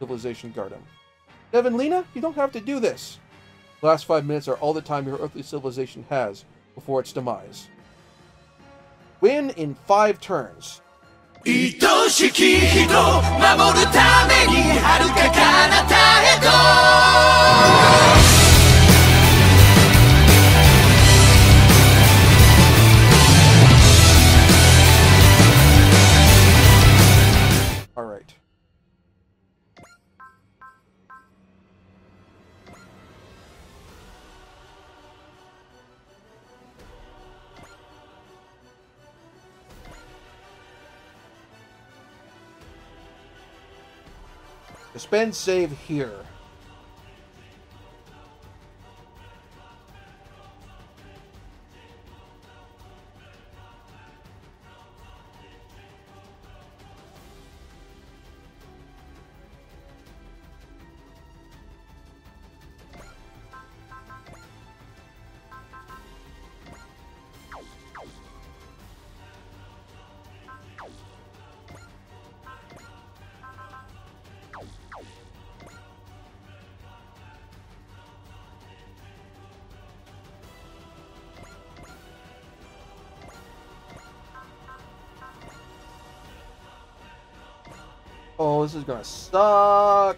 Civilization Garden. Nevanlinna, you don't have to do this. The last five minutes are all the time your earthly civilization has before its demise. Win in five turns. Spend save here. Oh, this is gonna suck.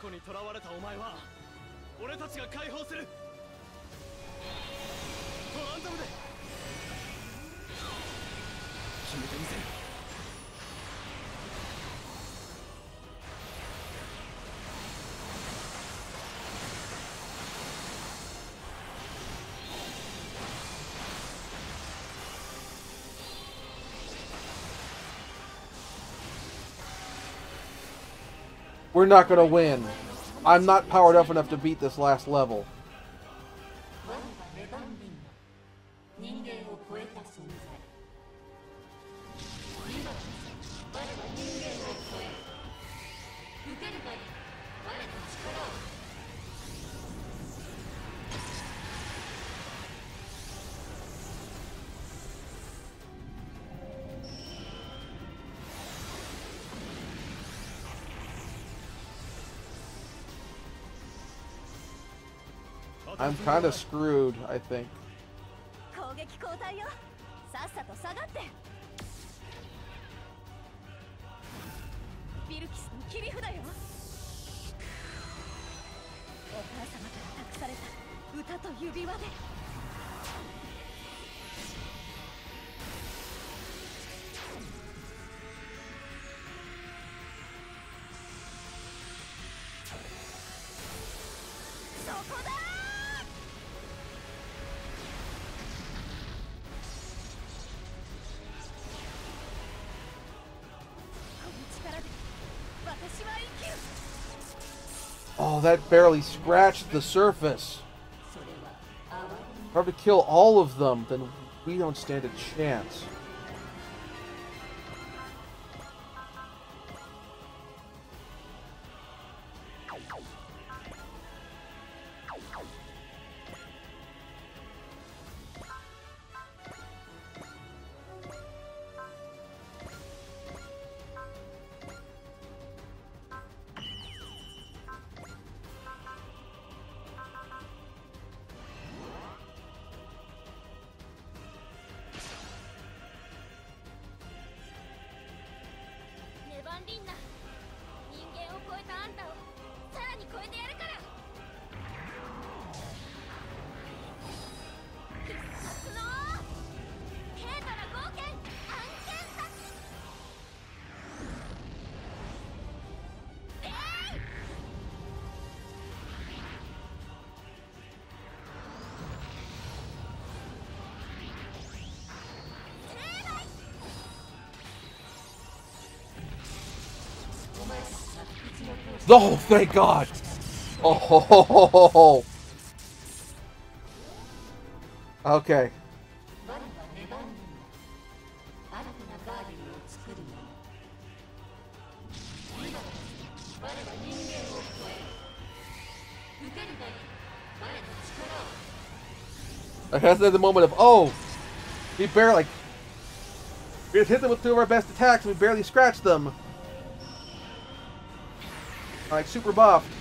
去に囚われたお前は俺たちが解放する。トランザムで。決めてみせる。We're not going to win. I'm not powered up enough to beat this last level. から託された Oh, that barely scratched the surface. If I to kill all of them, then we don't stand a chance. Oh, thank God. Oh. Ho, ho, ho, okay. Like that's another moment of oh, we barely like, we just hit them with two of our best attacks. We barely scratched them. Like, super buffed.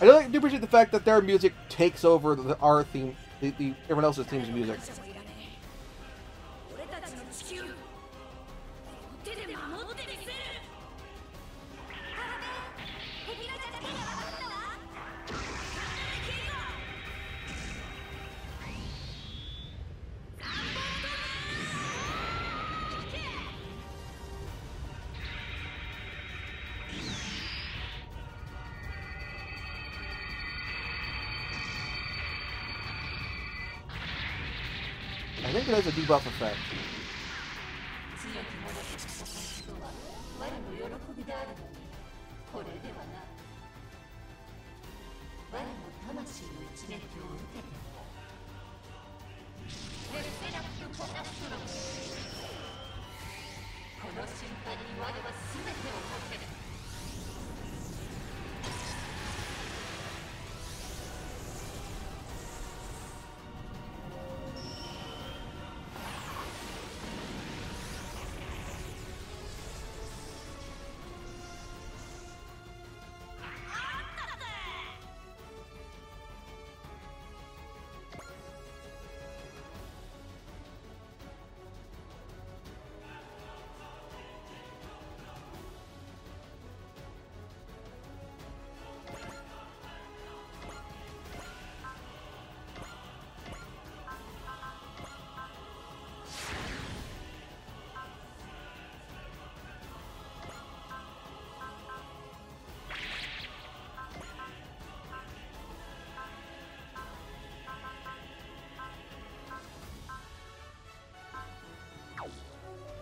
I do, appreciate the fact that their music takes over the, our theme, the, the everyone else's theme's music. Think it has a debuff effect.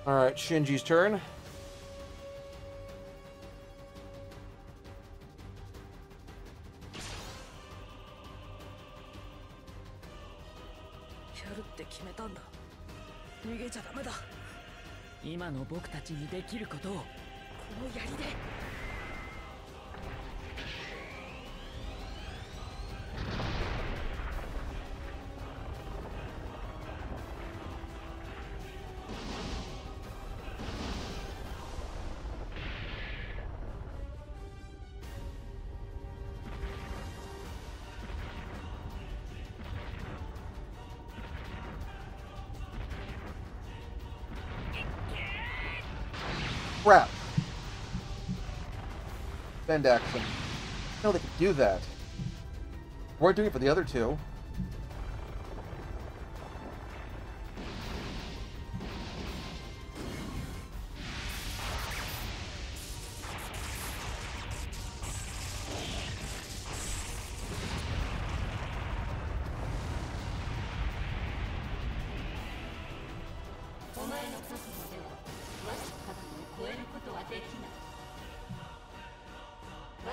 All right, ゥーンやるって決めたんだ。逃げちゃダメだ。今の僕たちにできることをこの槍で。Crap. Bend action. No, they could do that. We're doing it for the other two.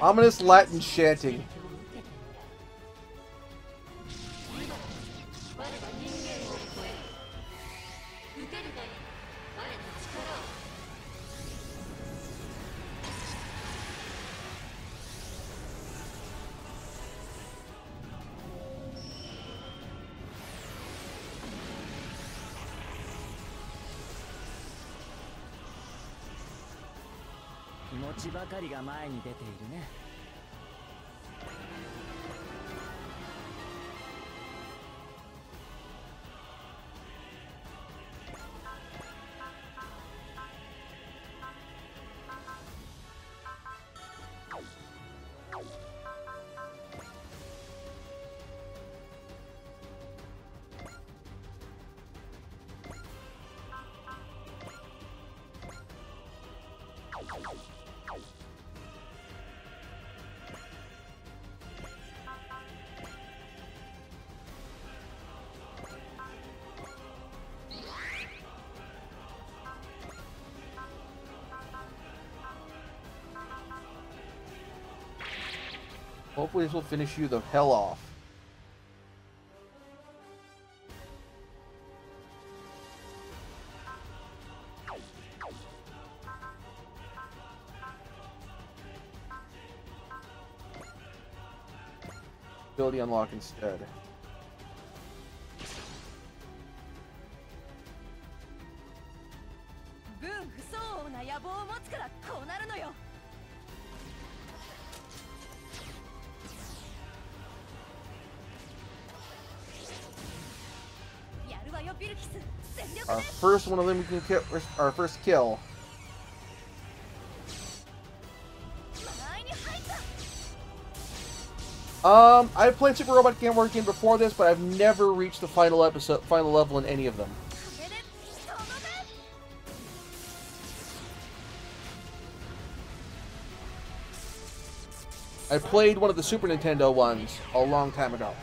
Ominous Latin chanting. 持ちばかりが前に出ているね。Hopefully this will finish you the hell off. Ability unlock instead. Our first one of them we can kill. our first kill. Um, I've played Super Robot Game War game before this, but I've never reached the final episode, final level in any of them. I played one of the Super Nintendo ones a long time ago.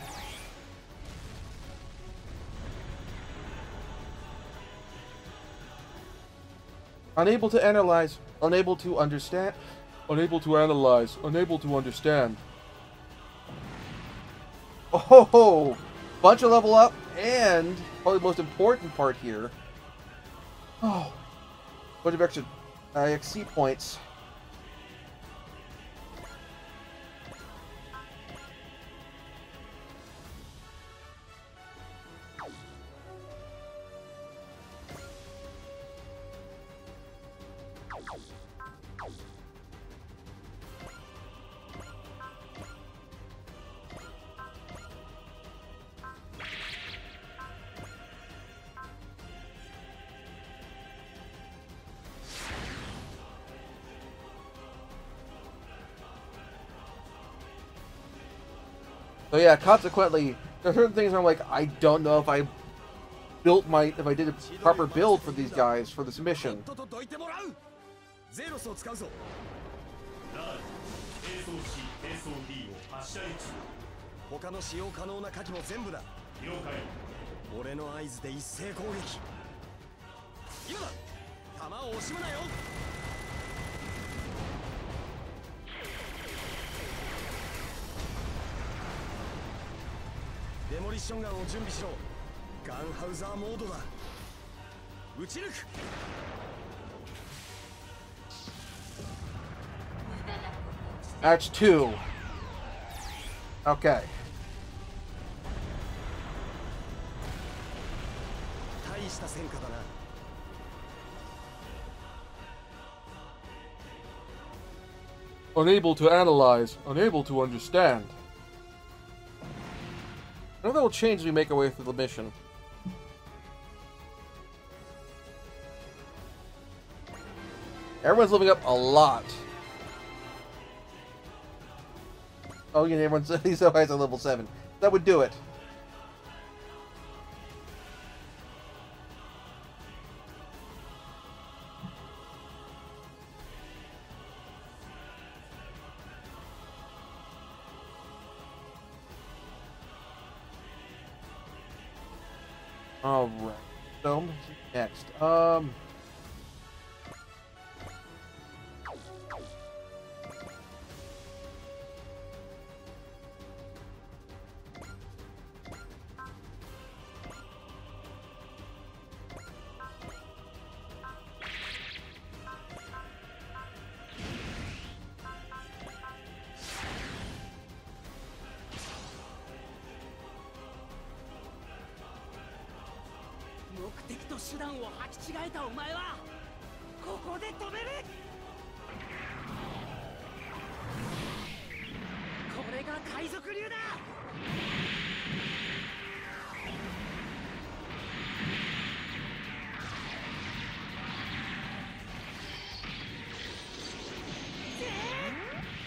Unable to analyze, unable to understand, unable to analyze, unable to understand. Oh, ho, ho. bunch of level up, and probably the most important part here. Oh, bunch of extra uh, points. Yeah, consequently, there are certain things I'm like, I don't know if I built my, if I did a proper build for these guys for this mission. イションガンを準備しろガンハウザーモードだ撃ち抜くアチ2 OK 大した戦果だな「unable to analyze, unable to understand」I know that will change as we make our way through the mission. Everyone's living up a lot. Oh, yeah, everyone's these guys are level 7. That would do it. Alright. So, next. Um.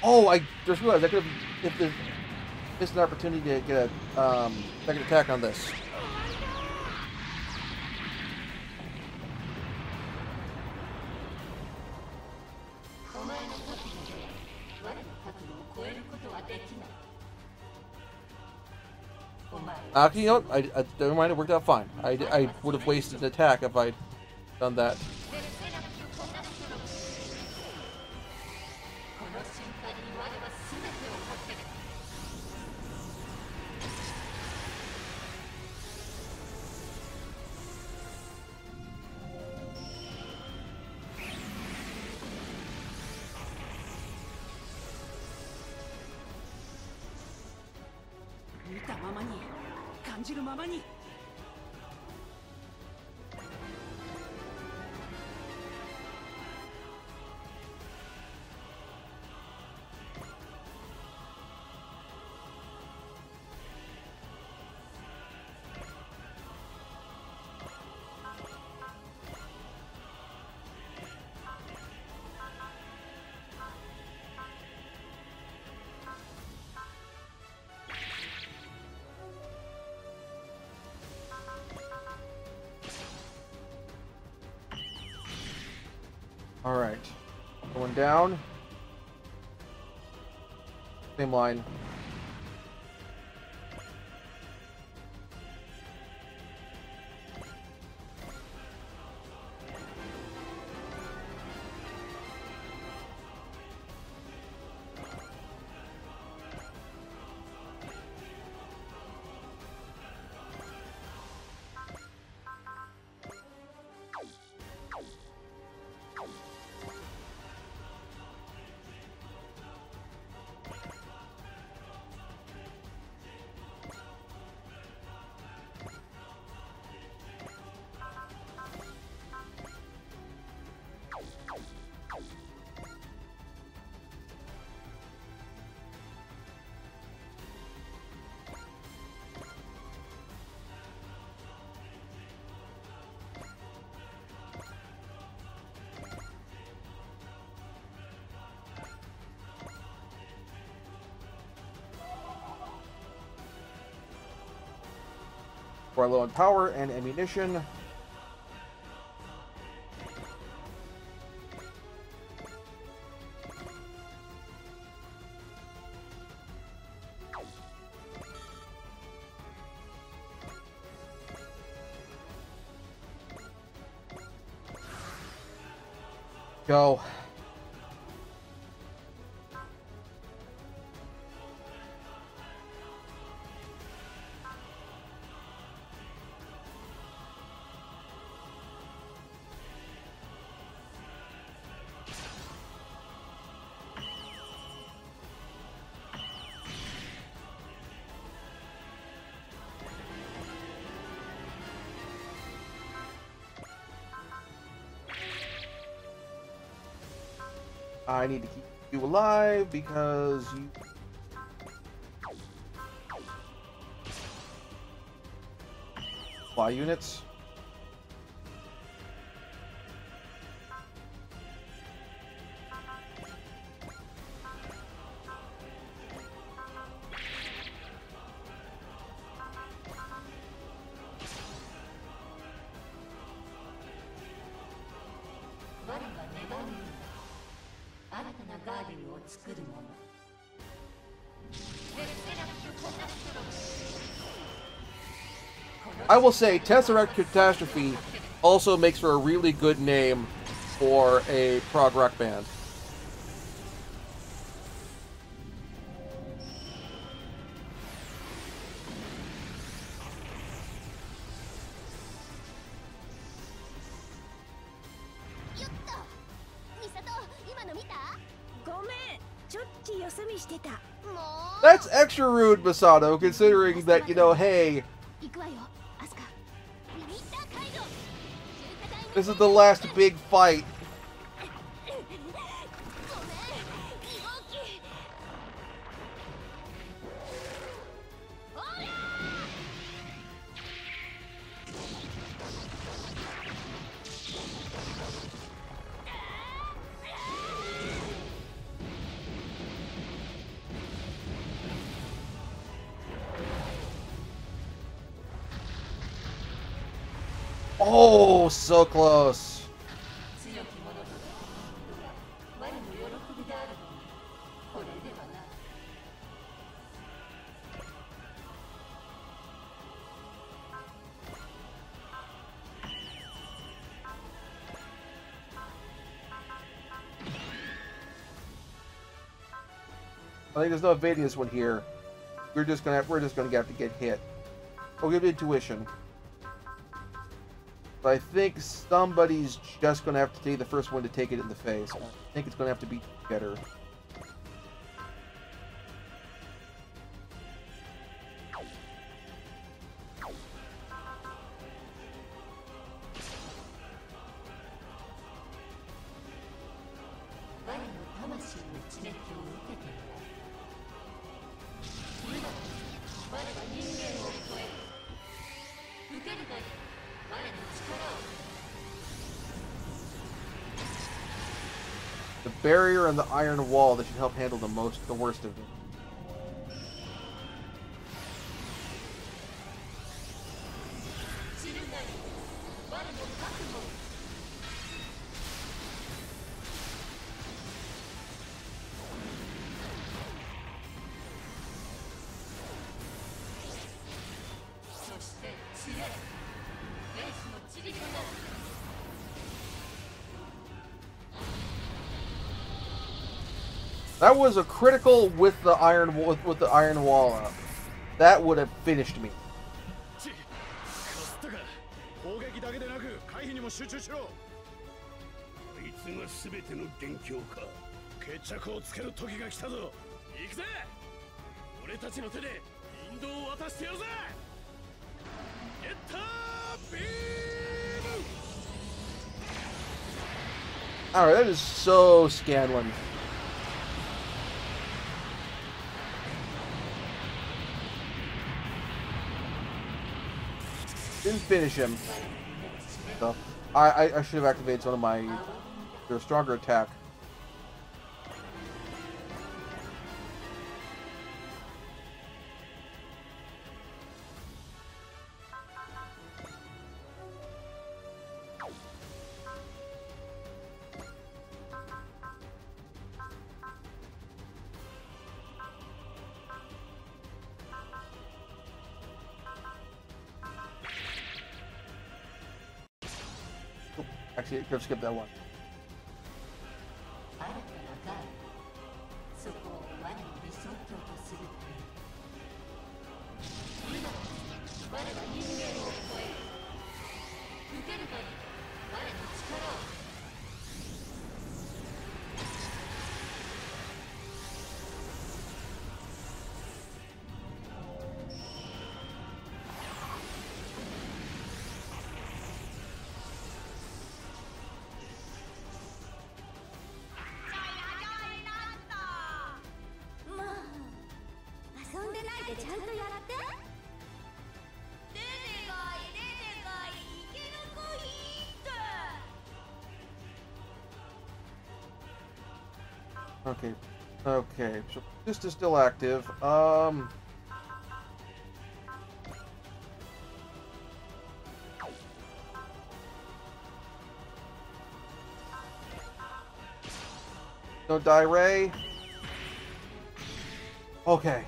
Oh, I just realized I could have if this missed an opportunity to get a um, second attack on this. Actually, you know, I, I, never mind, it worked out fine. I, I would have wasted an attack if I'd done that. 感じるままに。All right, going down. Same line. We're low on power and ammunition. Go. I need to keep you alive because you. Fly units.「作るもの」この I will say, Tesseract Catastrophe also makes for a really good name for a prog rock band. Masato, considering that, you know, hey... This is the last big fight Oh, so close. I think there's no evading this one here. We're just gonna we're just gonna have to get hit. We'll give intuition. But I think somebody's just gonna have to take the first one to take it in the face. I think it's gonna have to be better.「and the iron wall that should help handle the most, the worst of it. That was a critical with the iron with, with the iron wall up. That would have finished me. Alright, that is so Scanlan. Didn't finish him. So, I, I, I should have activated one of my their stronger attack. Actually, have skipped that one. Okay. Okay. So this is still active. Um. No die ray. Okay.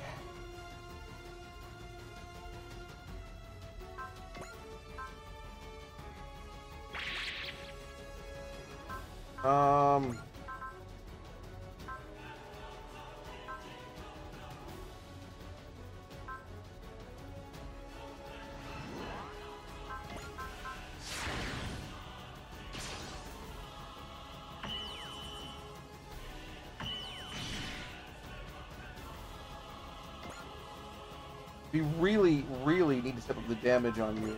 We really, really need to step up the damage on you.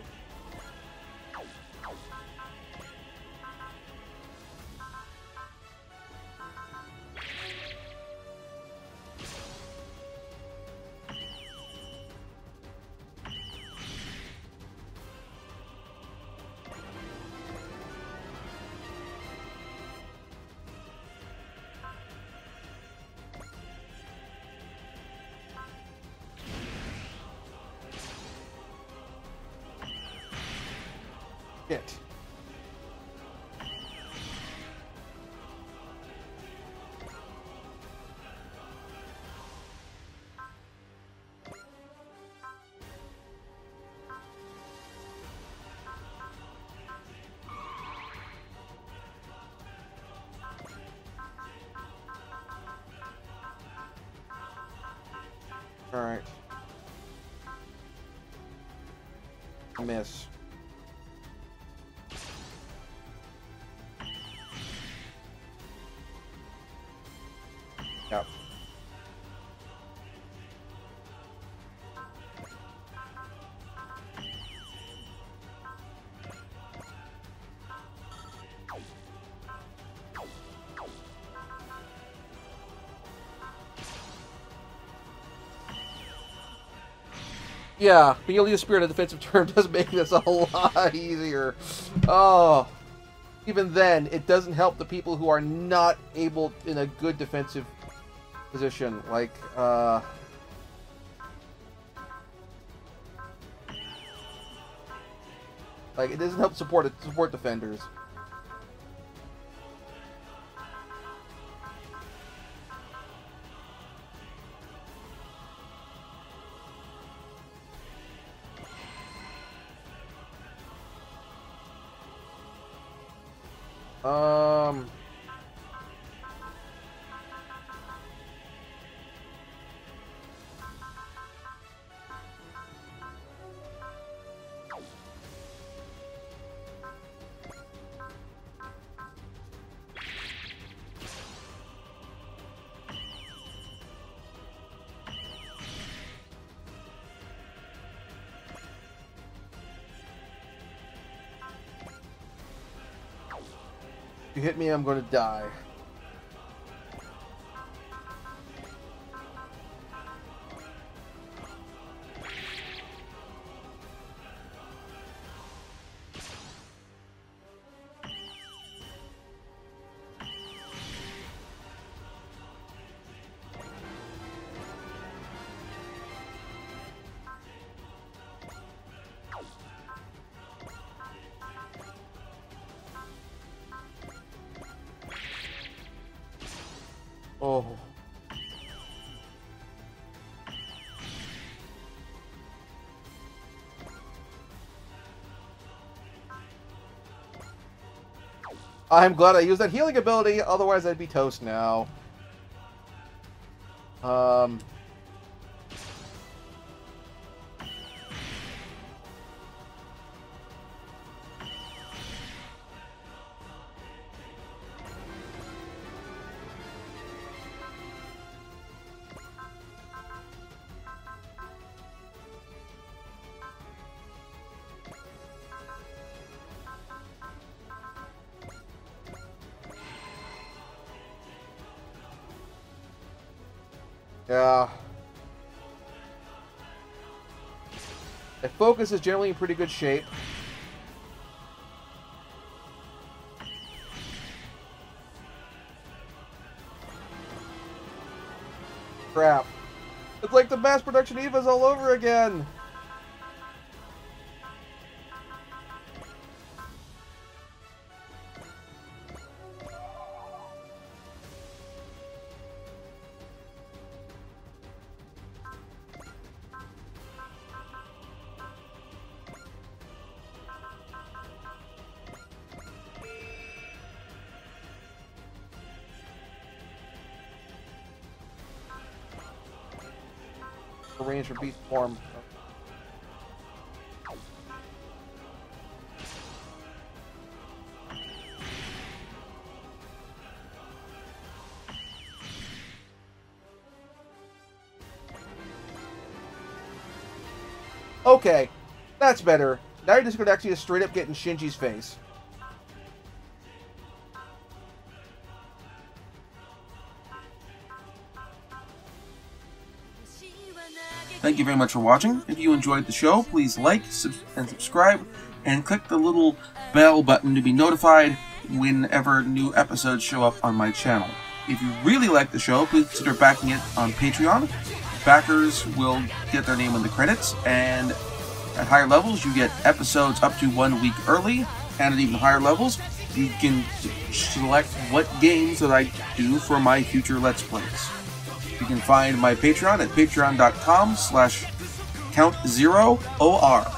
Alright. Miss. Yeah, being able to use Spirit in a defensive turn does make this a lot easier. Oh, even then, it doesn't help the people who are not able in a good defensive position. Like, uh... Like, it doesn't help support support defenders. Um. You hit me, I'm going to die. Oh. I'm glad I used that healing ability, otherwise I'd be toast now. Um... Yeah. The focus is generally in pretty good shape. Crap. It's like the mass production EVAs all over again! Beast form. Okay, that's better. Now you're just going to actually just straight up get in Shinji's face. Thank you very much for watching. If you enjoyed the show, please like sub- and subscribe, and click the little bell button to be notified whenever new episodes show up on my channel. If you really like the show, please consider backing it on Patreon. Backers will get their name in the credits, and At higher levels, you get episodes up to one week early, and at even higher levels, you can select what games that I do for my future Let's Plays. You can find my Patreon at patreon.com slash count zero OR.